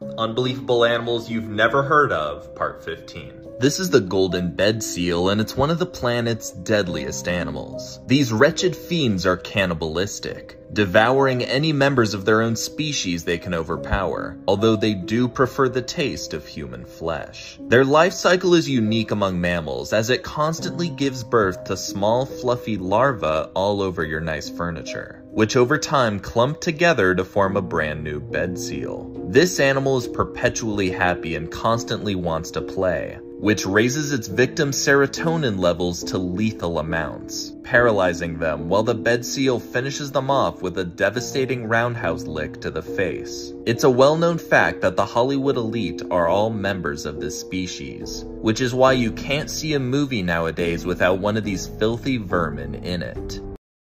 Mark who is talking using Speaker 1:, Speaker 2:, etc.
Speaker 1: Unbelievable Animals You've Never Heard of, Part 15. This is the golden bed seal, and it's one of the planet's deadliest animals. These wretched fiends are cannibalistic, devouring any members of their own species they can overpower, although they do prefer the taste of human flesh. Their life cycle is unique among mammals, as it constantly gives birth to small fluffy larvae all over your nice furniture which over time clump together to form a brand new bed seal. This animal is perpetually happy and constantly wants to play, which raises its victim's serotonin levels to lethal amounts, paralyzing them while the bed seal finishes them off with a devastating roundhouse lick to the face. It's a well-known fact that the Hollywood elite are all members of this species, which is why you can't see a movie nowadays without one of these filthy vermin in it.